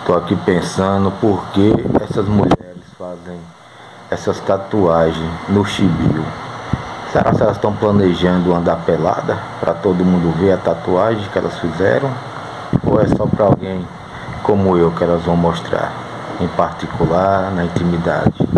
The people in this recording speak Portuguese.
Estou aqui pensando por que essas mulheres fazem essas tatuagens no chibio. Será que elas estão planejando andar pelada para todo mundo ver a tatuagem que elas fizeram? Ou é só para alguém como eu que elas vão mostrar, em particular na intimidade?